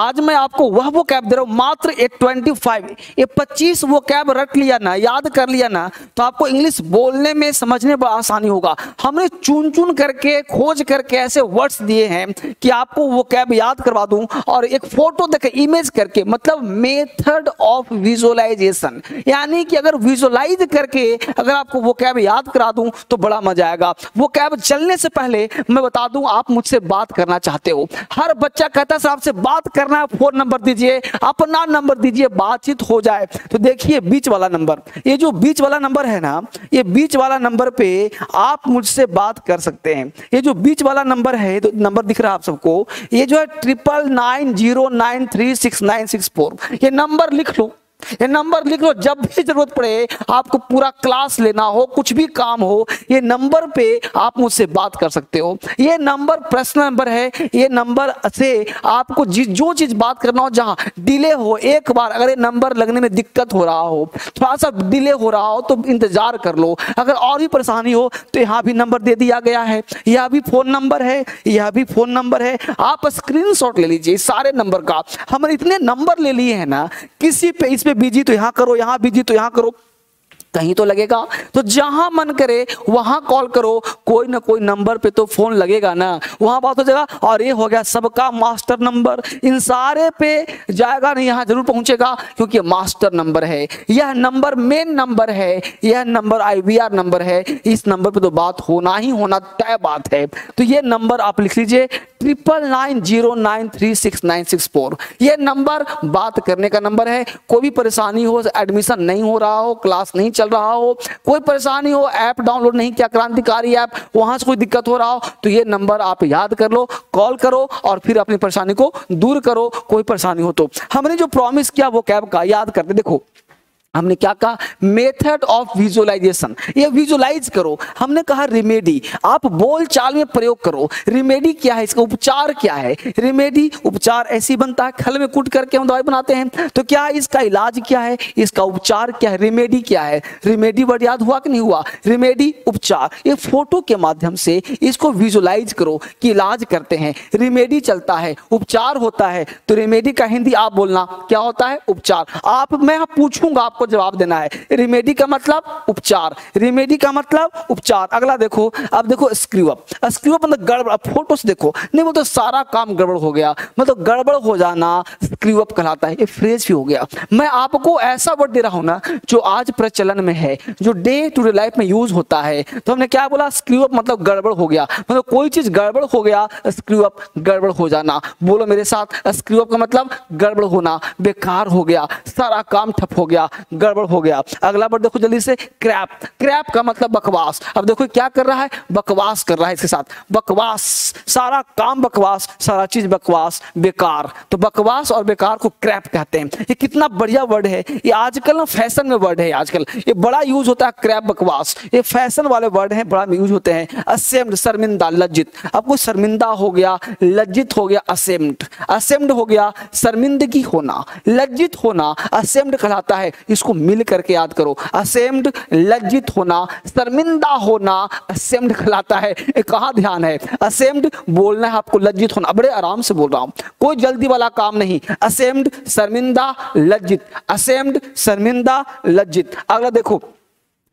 आज मैं आपको वह वो कैब दे रहा हूँ, मात्र एक ट्वेंटी फाइव ये पच्चीस वो कैब रख लिया ना, याद कर लिया ना तो आपको इंग्लिश बोलने में समझने में आसानी होगा। हमने चुन चुन करके, खोज करके ऐसे वर्ड्स दिए हैं कि आपको वो कैब याद करवा दूँ और एक फ़ोटो देखे इमेज करके मतलब मेथड ऑफ़ विजुअलाइजेशन यानी कि अगर विजुअलाइज करके अगर आपको वो कैब याद करा दूँ तो बड़ा मज़ा आएगा। वो कैब चलने से पहले मैं बता दूँ, आप मुझसे बात करना चाहते हो। हर बच्चा कहता है सर आपसे बात करना है, फ़ोन नंबर दीजिए, अपना नंबर दीजिए, बातचीत हो जाए। तो देखिए, बीच वाला नंबर। ये जो बीच वाला नंबर है ना, ये बीच वाला नंबर पे आप मुझसे बात कर सकते हैं। ये जो बीच वाला नंबर है तो नंबर दिख रहा है आप सबको, ये जो है triple nine zero nine three six nine six four ये नंबर लिख लो। ये नंबर लिख लो, जब भी ज़रूरत पड़े, आपको पूरा क्लास लेना हो, कुछ भी काम हो, ये नंबर पे आप मुझसे बात कर सकते हो। ये नंबर प्रश्न नंबर है, ये नंबर से आपको जो चीज़ बात करना हो, जहाँ डिले हो, एक बार अगर ये नंबर लगने में दिक्कत हो रहा हो थोड़ा सा डिले हो रहा हो तो इंतज़ार कर लो। अगर और भी परेशानी हो तो यहाँ भी नंबर दे दिया गया है। यह भी फ़ोन नंबर है, यह भी फ़ोन नंबर है। आप स्क्रीन ले लीजिए सारे नंबर का। हमने इतने नंबर ले लिए हैं ना, किसी पे इस पे बिज़ी तो यहाँ करो, यहाँ बिज़ी तो यहाँ करो। कहीं तो लगेगा। तो जहाँ मन करे, वहाँ कॉल करो। कोई ना कोई नंबर पे तो फ़ोन लगेगा ना। वहाँ बात हो जाएगा और ये हो गया सबका मास्टर नंबर इन सारे पे जाएगा नहीं, यहाँ ज़रूर पहुंचेगा, क्योंकि मास्टर नंबर है। यह नंबर मेन नंबर है। यह नंबर आईवीआर नंबर है। इस नंबर पे तो बात होना ही होना तय बात है। तो ये नंबर आप लिख लीजिए। Triple nine zero nine three six nine six four ये नंबर बात करने का नंबर है। कोई भी परेशानी हो एडमिशन नहीं हो रहा हो क्लास नहीं चल रहा हो, कोई परेशानी हो ऐप डाउनलोड नहीं किया, क्रांतिकारी ऐप वहाँ से कोई दिक्कत हो रहा हो तो ये नंबर आप याद कर लो कॉल करो और फिर अपनी परेशानी को दूर करो, कोई परेशानी हो तो। हमने जो प्रॉमिस किया, वो कैब का याद करते देखो हमने क्या कहा? मेथड ऑफ़ विजुअलाइजेशन ये विजुअलाइज करो। हमने कहा रिमेडी आप बोल चाल में प्रयोग करो। रिमेडी क्या है? इसका उपचार क्या है? रिमेडी उपचार ऐसी बनता है। खल में कूट करके हम दवाई बनाते हैं। तो क्या इसका इलाज क्या है? इसका उपचार क्या है? रिमेडी क्या है? रिमेडी वर्ड याद हुआ कि नहीं हुआ? रिमेडी उपचार। ये फ़ोटो के माध्यम से इसको विजुअलाइज करो कि इलाज करते हैं। रिमेडी चलता है। उपचार होता है। तो रिमेडी का हिंदी आप बोलना। क्या होता है? उपचार। आप, मैं पूछूँगा आप आपको जवाब देना है। रिमेडी का मतलब उपचार। रिमेडी का मतलब उपचार। अगला देखो, अब देखो स्क्रू अप स्क्रू अप मतलब गड़बड़। फ़ोटो से देखो। नहीं मतलब सारा काम गड़बड़ हो गया। मतलब गड़बड़ हो जाना स्क्रू अप कहलाता है। ये फ्रेज भी हो गया। मैं आपको ऐसा वर्ड दे रहा हूँ ना, जो आज प्रचलन में है, जो डे टू डे लाइफ में यूज़ होता है। तो हमने क्या बोला? स्क्रू अप मतलब गड़बड़ हो गया। मतलब कोई चीज़ गड़बड़ हो गया स्क्रू अप गड़बड़ हो जाना। बोलो मेरे साथ स्क्रू अप का मतलब गड़बड़ होना। बेकार हो गया। सारा काम ठप हो गया। गड़बड़ हो गया। अगला वर्ड देखो जल्दी से, क्रैप। क्रैप का मतलब बकवास। अब देखो क्या कर रहा है? बकवास कर रहा है इसके साथ। बकवास, सारा काम बकवास, सारा चीज़ बकवास, बेकार। तो बकवास और बेकार को क्रैप कहते हैं। ये कितना बढ़िया वर्ड है। ये आजकल ना फ़ैशन में वर्ड है आजकल। ये बड़ा यूज़ होता है क्रैप बकवास। ये फ़ैशन वाले वर्ड हैं, बड़ा यूज़ होते हैं। असेम्ड, शर्मिंदा, लज्जित। अब कोई शर्मिंदा हो गया, लज्जित हो गया, असेम्ड। असेम्ड हो गया, शर्मिंदगी होना। लज्जित होना, असेम्ड कहलाता है। इसको मिल करके याद करो। असेम्ड लज्जित होना, शर्मिंदा होना असेम्ड कहलाता है। कहा ध्यान है। असेम्ड बोलना है आपको, लज्जित होना। बड़े आराम से बोल रहा हूँ। कोई जल्दी वाला काम नहीं। असेम्ड शर्मिंदा, लज्जित। असेम्ड शर्मिंदा, लज्जित। अगला देखो।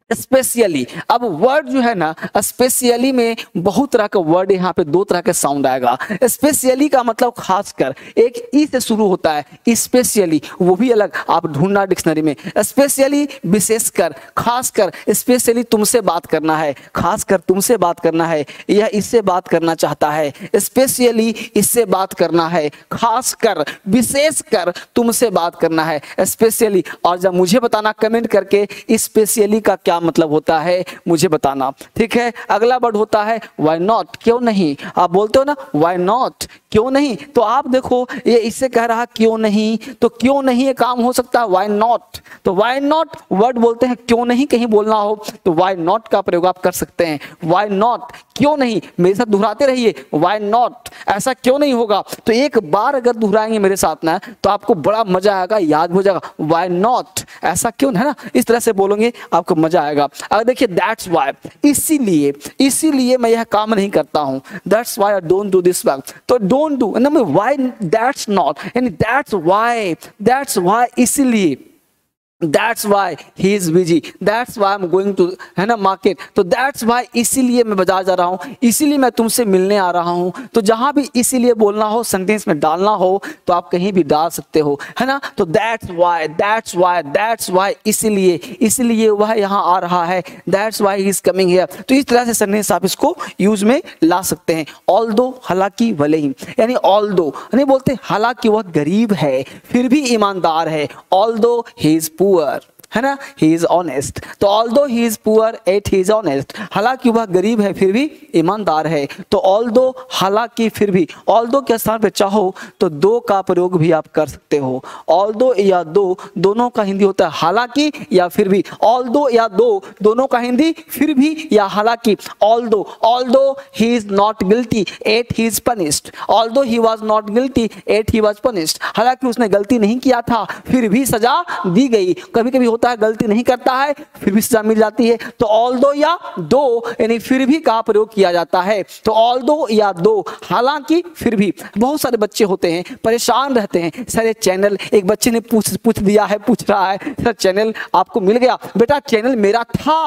स्पेशली अब वर्ड जो है ना स्पेशियली में बहुत तरह का वर्ड यहाँ पे दो तरह के साउंड आएगा। स्पेशियली का मतलब खासकर, एक ई से शुरू होता है स्पेशियली वो भी अलग, आप ढूंढना डिक्शनरी में। स्पेशियली विशेषकर, खासकर स्पेशली तुमसे बात करना है, खासकर तुमसे बात करना है, यह इससे बात करना चाहता है। स्पेशियली इससे बात करना है, खासकर, विशेषकर तुमसे बात करना है। स्पेशली और जब मुझे बताना कमेंट करके स्पेशियली का क्या मतलब होता है, मुझे बताना। ठीक है? अगला वर्ड होता है वाई नॉट क्यों नहीं? आप बोलते हो ना वाई नॉट क्यों नहीं? तो आप देखो, ये इससे कह रहा, क्यों नहीं? तो क्यों नहीं ये काम हो सकता? है वाई नॉट तो वाई नॉट वर्ड बोलते हैं, क्यों नहीं? कहीं बोलना हो तो वाई नॉट का प्रयोग आप कर सकते हैं। वाई नॉट क्यों नहीं? मेरे साथ दोहराते रहिए। वाई नॉट ऐसा क्यों नहीं होगा? तो एक बार अगर दोहराएँगे मेरे साथ ना तो आपको बड़ा मज़ा आएगा, याद हो जाएगा। वाई नॉट ऐसा क्यों है ना? इस तरह से बोलोगे, आपको मज़ा आएगा। अगर देखिए दैट्स वाई इसीलिए इसीलिए मैं यह काम नहीं करता हूँ। That's why I don't do this work तो don't do why that's not यानी दैट्स वाई दैट्स वाई इसीलिए that's why he is busy that's why am going to है ना मार्केट तो दैट्स वाई इसीलिए मैं बाज़ार जा रहा हूँ. इसीलिए मैं तुमसे मिलने आ रहा हूँ. तो जहाँ भी इसीलिए बोलना हो सेंटेंस में डालना हो तो आप कहीं भी डाल सकते हो, है ना? तो that's why that's why that's why इसीलिए इसीलिए वह यहाँ आ रहा है. That's why he is coming here तो इस तरह से सेंटेंस आप इसको यूज़ में ला सकते हैं. ऑल दो हालाँकि भले ही, यानी ऑल दो नहीं बोलते हालाँकि वह गरीब है, फिर भी ईमानदार है. ऑल दो ही इज़ पुअर है ना? ही इज़ ऑनेस्ट तो although he is poor yet he is honest हालाँकि वह गरीब है, फिर भी ईमानदार है। तो ऑल दो हालाँकि फिर भी ऑल दो के स्थान पे चाहो तो दो का प्रयोग भी आप कर सकते हो। ऑल दो या दो, दोनों का हिंदी होता है हालाँकि या फिर भी। ऑल दो या दो, दोनों का हिंदी फिर भी या हालाँकि। Although although he is not guilty yet he is punished although he was not guilty yet he was punished हालाँकि उसने गलती नहीं किया था, फिर भी सजा दी गई। कभी कभी होता है, गलती नहीं करता है, फिर भी सजा मिल जाती है। तो ऑल दो या दो, यानी फिर भी का प्रयोग किया जाता है। तो ऑल दो या दो, हालाँकि फिर भी बहुत सारे बच्चे होते हैं, परेशान रहते हैं। सर ये चैनल, एक बच्चे ने पूछ पूछ दिया है, पूछ रहा है, सर, चैनल आपको मिल गया? बेटा, चैनल मेरा था।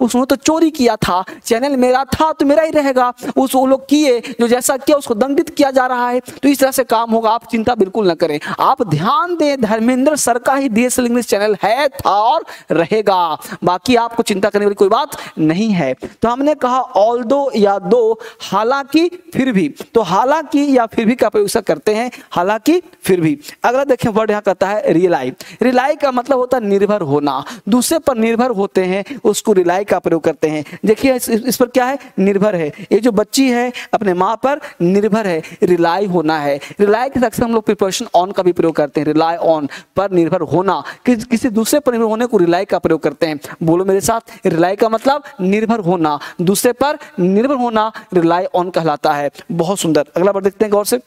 उसने तो चोरी किया था। चैनल मेरा था तो मेरा ही रहेगा। उस वो लोग किए, जो जैसा किया, उसको दंडित किया जा रहा है। तो इस तरह से काम होगा। आप चिंता बिल्कुल न करें। आप ध्यान दें, धर्मेंद्र सर का ही डीएसएल इंग्लिश चैनल है, था। और रहेगा। बाकी आपको चिंता करने वाली कोई बात नहीं है। तो हमने कहा ऑल दो या दो हालाँकि फिर भी। तो हालाँकि या फिर भी का प्रयोग करते हैं हालाँकि फिर भी। अगला देखें वर्ड यहाँ कहता है रिलाई रिलाई का मतलब होता है निर्भर होना। दूसरे पर निर्भर होते हैं उसको रिलाई का प्रयोग करते हैं। देखिए इस, इस पर क्या है? निर्भर है। ये जो बच्ची है अपने माँ पर निर्भर है। रिलाई होना है। रिलाई के अक्सर हम लोग प्रिपरेशन ऑन का भी प्रयोग करते हैं। रिलाई ऑन पर निर्भर होना। कि, किसी दूसरे पर निर्भर होने को रिलाई का प्रयोग करते हैं। बोलो मेरे साथ, रिलाई का मतलब निर्भर होना। दूसरे पर निर्भर होना रिलाई ऑन कहलाता है। बहुत सुंदर। अगला बार देखते हैं गौर से।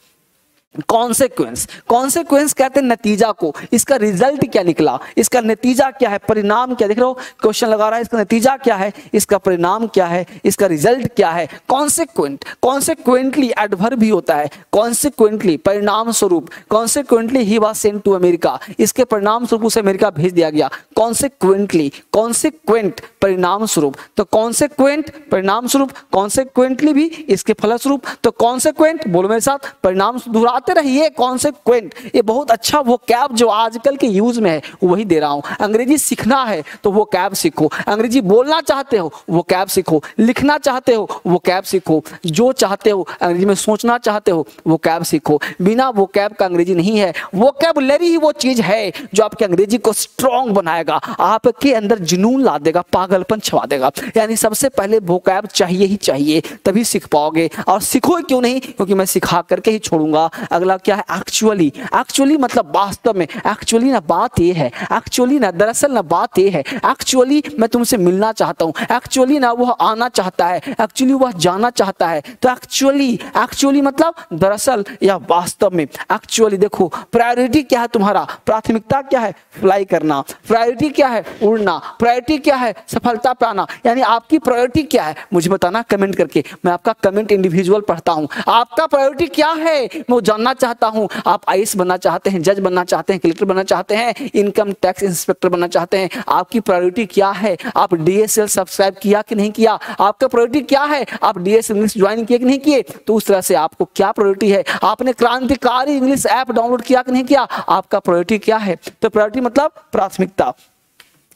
कॉन्सेक्वेंस कॉन्सेक्वेंस कहते हैं नतीजा को। इसका रिज़ल्ट क्या निकला? इसका नतीजा क्या है? परिणाम क्या? देख रहे हो क्वेश्चन लगा रहा है, इसका नतीजा क्या है? इसका परिणाम क्या है? इसका रिज़ल्ट क्या है? कॉन्सेक्वेंट कॉन्सेक्वेंटली एडभर भी होता है। कॉन्सेक्वेंटली परिणाम स्वरूप consequently he was sent to America इसके परिणाम स्वरूप उसे अमेरिका भेज दिया गया। कॉन्सिक्वेंटली कॉन्सिक्वेंट परिणाम स्वरूप तो कॉन्सेक्वेंट परिणाम स्वरूप कॉन्सिक्वेंटली भी इसके फलस्वरूप। तो कॉन्सेक्वेंट दोनों मेरे साथ, परिणाम दोहरा आते रहिए कॉन्सिक्वेंट। ये बहुत अच्छा वो कैब जो आजकल के यूज़ में है, वही दे रहा हूँ। अंग्रेज़ी सीखना है तो वो कैब सीखो। अंग्रेज़ी बोलना चाहते हो, वो कैब सीखो। लिखना चाहते हो, वो कैब सीखो। जो चाहते हो, अंग्रेज़ी में सोचना चाहते हो, वो कैब सीखो। बिना वो कैब का अंग्रेज़ी नहीं है। वो कैबलरी ही वो चीज़ है जो आपके अंग्रेज़ी को स्ट्रॉन्ग बनाएगा। आपके अंदर जुनून ला देगा, पागलपन छवा देगा। यानी सबसे पहले वो कैब चाहिए ही चाहिए, तभी सीख पाओगे। और सीखो क्यों नहीं? क्योंकि मैं सिखा करके ही छोड़ूँगा। अगला क्या है? एक्चुअली एक्चुअली मतलब वास्तव में एक्चुअली ना बात ये है एक्चुअली ना, दरअसल ना बात ये है एक्चुअली मैं तुमसे मिलना चाहता हूँ एक्चुअली ना वह आना चाहता है एक्चुअली वह जाना चाहता है तो एक्चुअली एक्चुअली मतलब दरअसल या वास्तव में एक्चुअली देखो प्रायोरिटी क्या है तुम्हारा? प्राथमिकता क्या है? फ्लाई करना। प्रायोरिटी क्या है? उड़ना। प्रायोरिटी क्या है? सफलता पाना। यानी आपकी प्रायोरिटी क्या है? मुझे बताना कमेंट करके। मैं आपका कमेंट इंडिविजुअल पढ़ता हूँ। आपका प्रायोरिटी क्या है? मैं वो जानना चाहता हूँ। आप आई बनना चाहते हैं, जज बनना चाहते हैं, कलेक्टर बनना चाहते हैं, इनकम टैक्स इंस्पेक्टर बनना चाहते हैं। आपकी प्रायोरिटी क्या है? आप डीएसएल सब्सक्राइब किया कि नहीं किया? आपका प्रायोरिटी क्या है? आप डीएसएल इंग्लिश ज्वाइन किए कि नहीं किए? तो उस तरह से आपको क्या प्रायोरिटी है? आपने क्रांतिकारी इंग्लिश ऐप डाउनलोड किया कि नहीं किया? आपका प्रायोरिटी क्या है? तो प्रायोरिटी मतलब प्राथमिकता।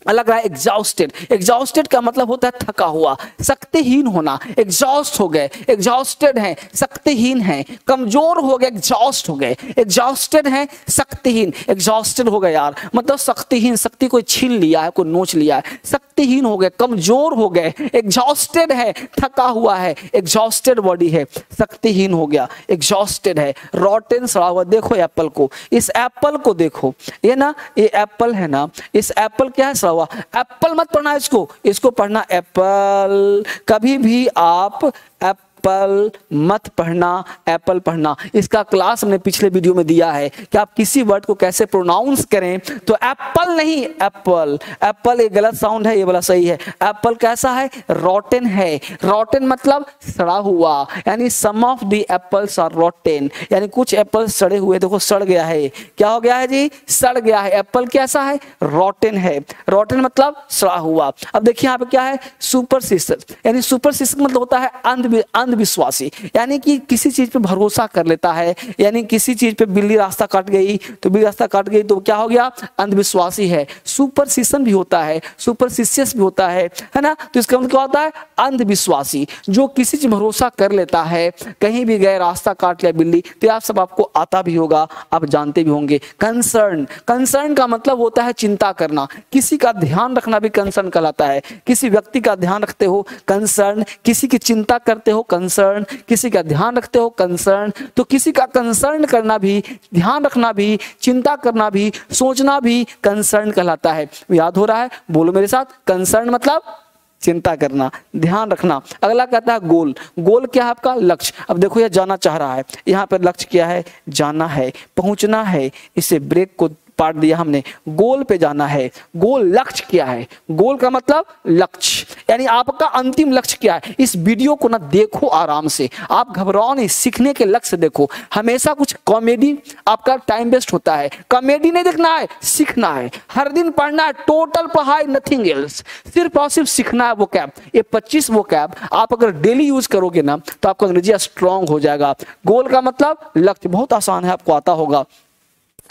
अलग रहा है एग्जॉस्टेड एग्जॉस्टेड का मतलब होता है थका हुआ, शक्तिहीन होना। एग्जॉस्ट हो गए एग्जॉस्टेड है, शक्तिहीन है। कमज़ोर हो गए एग्जॉस्ट हो गए। एग्जॉस्टेड है, शक्तिहीन। एग्जॉस्टेड हो गए यार। मतलब शक्तिहीन, शक्ति कोई छीन लिया है कोई नोच लिया है। शक्तिहीन हो गए, कमज़ोर हो गए। एग्जॉस्टेड है, थका हुआ है। एग्जॉस्टेड बॉडी है, शक्तिहीन हो गया। एग्जॉस्टेड है। रॉटेन सड़ा हुआ। देखो एप्पल को। इस एप्पल को देखो। ये ना, ये एप्पल है ना। इस एप्पल क्या है? हुआ। एप्पल मत पढ़ना इसको। इसको पढ़ना एप्पल कभी भी आप एप्पल मत पढ़ना एप्पल पढ़ना। इसका क्लास हमने पिछले वीडियो में दिया है कि आप किसी वर्ड को कैसे प्रोनाउंस करें तो एप्पल नहीं एप्पल एप्पल एक गलत साउंड है, ये वाला सही है। एप्पल कैसा है? रॉटेन है। रॉटेन मतलब सड़ा हुआ। यानी some of the apples are rotten यानी कुछ एप्पल सड़े हुए, देखो सड़ गया है। क्या हो गया है जी? सड़ गया है। एप्पल कैसा है? रॉटेन है। रॉटेन मतलब सड़ा हुआ। अब देखिए यहाँ पे क्या है? सुपरस्टिशन यानी सुपरस्टिशन मतलब होता है अंध अंधविश्वासी यानी कि किसी चीज़ पे भरोसा कर लेता है, यानी किसी चीज़ पे बिल्ली रास्ता काट गई तो बिल्ली रास्ता काट गई तो क्या हो गया? अंधविश्वासी है। सुपरस्टिशन भी होता है सुपरस्टिशियस भी होता है है ना? तो इसका मतलब क्या होता है? अंधविश्वासी, जो किसी चीज़ भरोसा कर लेता है, कहीं भी गए, रास्ता काट लिया बिल्ली तो आप सब आपको आता भी होगा, आप जानते भी होंगे। कंसर्न कंसर्न का मतलब होता है चिंता करना। किसी का ध्यान रखना भी कंसर्न कहलाता है। किसी व्यक्ति का ध्यान रखते हो, कंसर्न, किसी की चिंता करते हो कंसर्न किसी का ध्यान रखते हो कंसर्न तो किसी का कंसर्न करना भी, ध्यान रखना भी, चिंता करना भी, सोचना भी कंसर्न कहलाता है। याद हो रहा है? बोलो मेरे साथ कंसर्न मतलब चिंता करना, ध्यान रखना। अगला कहता है गोल। गोल क्या है आपका? लक्ष्य। अब देखो, यह जाना चाह रहा है। यहाँ पर लक्ष्य क्या है? जाना है, पहुँचना है। इसे ब्रेक को पार्ट दिया हमने। गोल पे जाना है। गोल लक्ष्य क्या है? गोल का मतलब लक्ष्य। यानी आपका अंतिम लक्ष्य क्या है? इस वीडियो को ना देखो आराम से। आप घबराओ नहीं। सीखने के लक्ष्य देखो। हमेशा कुछ कॉमेडी आपका टाइम वेस्ट होता है। कॉमेडी नहीं देखना है, सीखना है। हर दिन पढ़ना है टोटल पढ़ाई नथिंग एल्स सिर्फ़ और सिर्फ़ सीखना है वो कैब ये पच्चीस वो कैब आप अगर डेली यूज़ करोगे ना तो आपका अंग्रेज़ी स्ट्रांग हो जाएगा। गोल का मतलब लक्ष्य। बहुत आसान है, आपको आता होगा।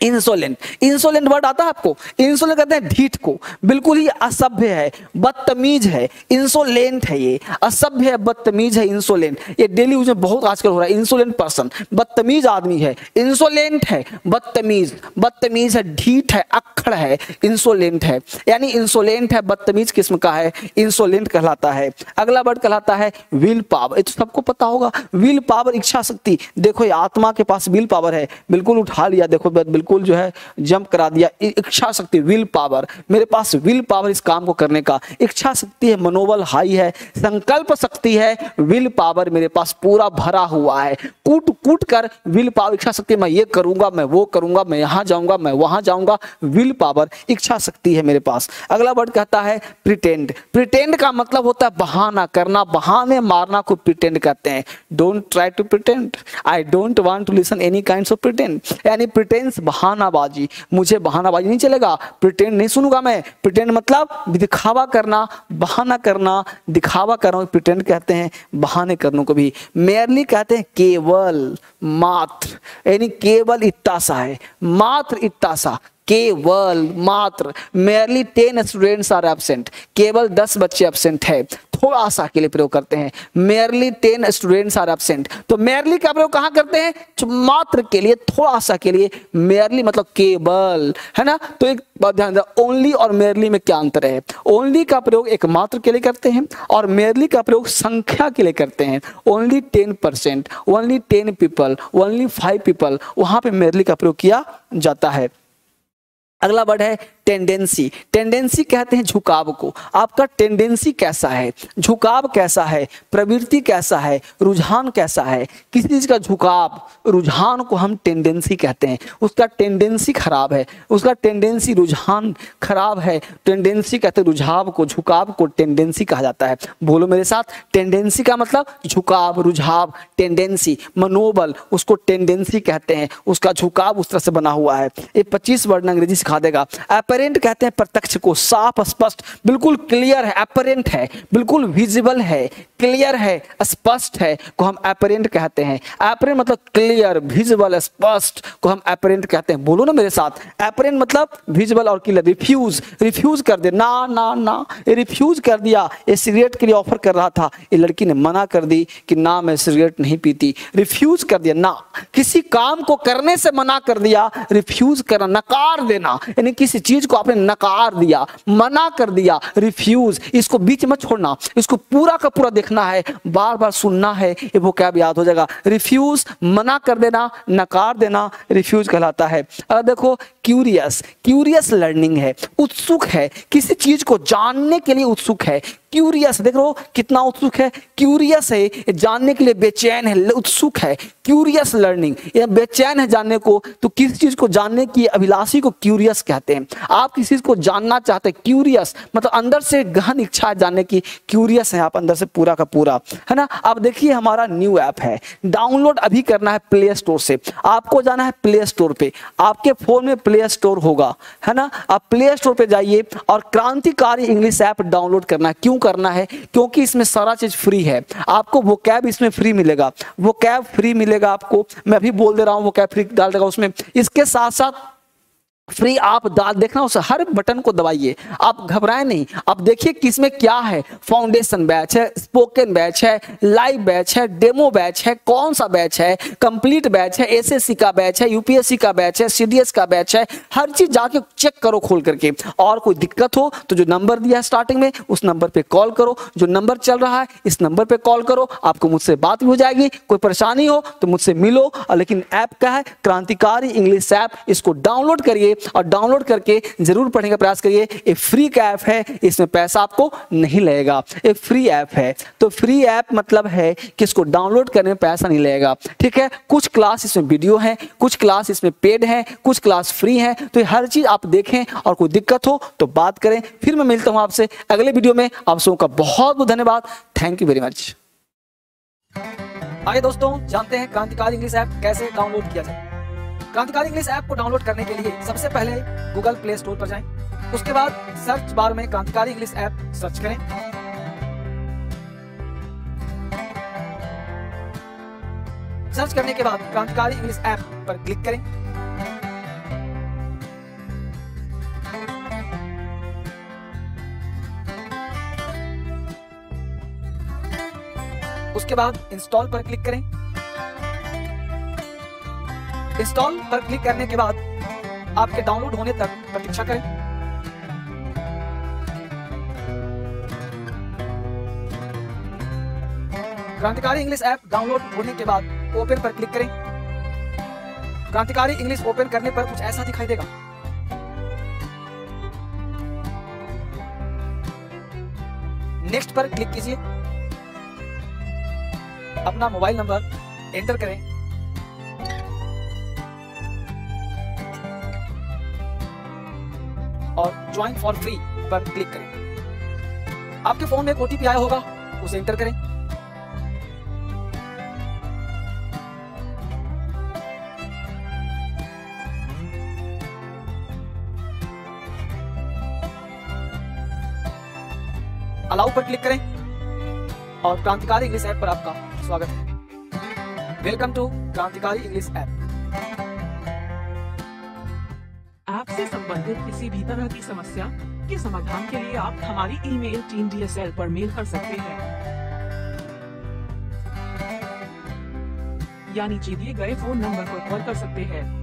इंसोलेंट इंसोलेंट वर्ड आता है आपको? इंसोलेंट कहते हैं ढीठ को। बिल्कुल ही असभ्य है, बदतमीज है इंसोलेंट है ये। असभ्य है, बदतमीज है इंसोलेंट ये डेली यूज़ में बहुत आजकल हो रहा है इंसोलेंट पर्सन बदतमीज आदमी है इंसोलेंट है, बदतमीज। बदतमीज है, ढीठ है अखड़ है इंसोलेंट है। यानी इंसोलेंट है, बदतमीज किस्म का है इंसोलेंट कहलाता है। अगला वर्ड कहलाता है विल पावर ये तो सबको पता होगा। विल पावर इच्छा शक्ति देखो, ये आत्मा के पास विल पावर है। बिल्कुल उठा लिया, देखो बिल्कुल बिल्कुल जो है जंप करा दिया। इच्छा शक्ति विल पावर मेरे पास विल पावर इस काम को करने का। इच्छा शक्ति है, मनोबल हाई है, संकल्प शक्ति है विल पावर मेरे पास पूरा भरा हुआ है। कूट कूट कर विल पावर इच्छा शक्ति मैं ये करूँगा, मैं वो करूँगा, मैं यहाँ जाऊँगा, मैं वहाँ जाऊँगा। विल पावर इच्छा शक्ति है मेरे पास। अगला वर्ड कहता है प्रिटेंड प्रिटेंड का मतलब होता है बहाना, करना। बहाने मारना को प्रिटेंड कहते हैं। Don't try to pretend I don't want to listen any kind of pretend यानी प्रिटेंस बहानाबाजी। मुझे बहानाबाजी नहीं चलेगा। प्रिटेंड नहीं सुनूँगा मैं। प्रिटेंड मतलब दिखावा करना, बहाना करना, दिखावा करना प्रिटेंड कहते हैं बहाने करने को भी। मेयरली कहते हैं केवल, मात्र। यानी केवल इतना सा है। मात्र इतना सा केवल मात्र merely ten students are absent केवल दस बच्चे एबसेंट है। थोड़ा सा के लिए प्रयोग करते हैं। Merely ten students are absent तो मेयरली का प्रयोग कहाँ करते हैं? मात्र के लिए, थोड़ा सा के लिए मेयरली मतलब केवल, है ना? तो एक ध्यान दें ओनली और मेयरली में क्या अंतर है? ओनली का प्रयोग एक मात्र के लिए करते हैं और मेयरली का प्रयोग संख्या के लिए करते हैं। Only ten percent only ten people only five people वहाँ पे मेयरली का प्रयोग किया जाता है। अगला वर्ड है टेंडेंसी टेंडेंसी कहते हैं झुकाव को। आपका टेंडेंसी कैसा है? झुकाव कैसा है? प्रवृत्ति कैसा है? रुझान कैसा है? किसी चीज़ का झुकाव, रुझान को हम टेंडेंसी कहते हैं। उसका टेंडेंसी खराब है। उसका टेंडेंसी रुझान खराब है। टेंडेंसी कहते हैं रुझाव को, झुकाव को टेंडेंसी कहा जाता है। बोलो मेरे साथ टेंडेंसी का मतलब झुकाव, रुझाव टेंडेंसी मनोबल, उसको टेंडेंसी कहते हैं। उसका झुकाव उस तरह से बना हुआ है। ये पच्चीस वर्ड अंग्रेज़ी सिखा देगा। अपेरेंट कहते हैं प्रत्यक्ष को साफ़, स्पष्ट, बिल्कुल क्लियर है अपेरेंट है, बिल्कुल विजिबल है क्लियर है, स्पष्ट है, को हम अपेरेंट कहते हैं। अपेरेंट मतलब क्लियर विजिबल स्पष्ट, को हम अपेरेंट कहते हैं। बोलो ना मेरे साथ अपेरेंट मतलब विजिबल और क्लियर रिफ्यूज रिफ्यूज कर दे। ना ना ना, ये रिफ्यूज कर दिया, ये सिगरेट के लिए ऑफ़र कर रहा था। ये लड़की ने मना कर दी कि ना, मैं सिगरेट नहीं पीती। रिफ्यूज कर दिया, ना। किसी काम को करने से मना कर दिया रिफ्यूज करना, नकार देना। यानी किसी चीज़ चीज़ को आपने नकार दिया, मना कर दिया रिफ्यूज इसको बीच में छोड़ना। इसको पूरा का पूरा देखना है बार बार सुनना है, ये वो क्या याद हो जाएगा। रिफ्यूज मना कर देना, नकार देना रिफ्यूज कहलाता है। अगर देखो क्यूरियस क्यूरियस लर्निंग है, उत्सुक है। किसी चीज़ को जानने के लिए उत्सुक है क्यूरियस, देख रहे हो कितना उत्सुक है? क्यूरियस है जानने के लिए बेचैन है उत्सुक है। क्यूरियस लर्निंग, या बेचैन है जानने को तो किसी चीज़ को जानने की अभिलाषी को क्यूरियस कहते हैं? आप किसी चीज़ को जानना चाहते हैं? क्यूरियस मतलब अंदर से गहन इच्छा है जानने की, क्यूरियस है आप अंदर से पूरा का पूरा, है ना? अब देखिए, हमारा न्यू ऐप है, डाउनलोड अभी करना है प्ले स्टोर से। आपको जाना है प्ले स्टोर पे, आपके फ़ोन में प्ले स्टोर होगा, है ना? आप प्ले स्टोर पे जाइए और क्रांतिकारी इंग्लिश ऐप डाउनलोड करना है। क्यों करना है, क्योंकि इसमें सारा चीज़ फ्री है। आपको वो कैब इसमें फ्री मिलेगा। वो कैब फ्री मिलेगा आपको। मैं भी बोल दे रहा हूँ, वो कैब फ्री डाल देगा उसमें। इसके साथ साथ फ्री आप दाल देखना उस, हर बटन को दबाइए। आप घबराएँ नहीं। आप देखिए किसमें क्या है। फाउंडेशन बैच है स्पोकन बैच है लाइव बैच है डेमो बैच है, कौन सा बैच है? कंप्लीट बैच है एसएससी का बैच है यूपीएससी का बैच है सीडीएस का बैच है। हर चीज़ जाके चेक करो खोल करके। और कोई दिक्कत हो तो जो नंबर दिया है स्टार्टिंग में, उस नंबर पे कॉल करो। जो नंबर चल रहा है, इस नंबर पे कॉल करो। आपको मुझसे बात भी हो जाएगी। कोई परेशानी हो तो मुझसे मिलो। लेकिन ऐप का है? क्रांतिकारी इंग्लिश ऐप इसको डाउनलोड करिए। और डाउनलोड करके ज़रूर पढ़ने का प्रयास करिए। एक फ्री का ऐप है, इसमें पैसा आपको नहीं लगेगा। एक फ्री ऐप है। तो फ्री ऐप मतलब है कि इसको डाउनलोड करने में पैसा नहीं लगेगा। ठीक है? कुछ क्लास इसमें वीडियो है, कुछ क्लास इसमें पेड है, कुछ क्लास फ्री है। तो हर चीज़ आप देखें और कोई दिक्कत हो तो बात करें। फिर मैं मिलता हूँ आपसे अगले वीडियो में। आप सबों का बहुत बहुत धन्यवाद। थैंक यू वेरी मच आइए दोस्तों, जानते हैं क्रांतिकारी इंग्लिश ऐप कैसे डाउनलोड किया जाए। क्रांतिकारी इंग्लिश ऐप को डाउनलोड करने के लिए सबसे पहले गूगल प्ले स्टोर पर जाएँ। उसके बाद सर्च बार में क्रांतिकारी इंग्लिश ऐप सर्च करें। सर्च करने के बाद क्रांतिकारी इंग्लिश ऐप पर क्लिक करें। उसके बाद इंस्टॉल पर क्लिक करें। इंस्टॉल पर क्लिक करने के बाद आपके डाउनलोड होने तक प्रतीक्षा करें। क्रांतिकारी इंग्लिश ऐप डाउनलोड होने के बाद ओपन पर क्लिक करें। क्रांतिकारी इंग्लिश ओपन करने पर कुछ ऐसा दिखाई देगा। नेक्स्ट पर क्लिक कीजिए। अपना मोबाइल नंबर एंटर करें। ज्वाइन फॉर फ्री पर क्लिक करें। आपके फ़ोन में एक ओटीपी आया होगा, उसे एंटर करें। अलाउ पर क्लिक करें। और क्रांतिकारी इंग्लिश ऐप पर आपका स्वागत है। Welcome to Krantikari English app आपसे संबंधित किसी भी तरह की समस्या के समाधान के लिए आप हमारी ईमेल टीम डीएसएल पर मेल कर सकते हैं। यानी चीजिए दिए गए फ़ोन नंबर पर कॉल कर सकते हैं।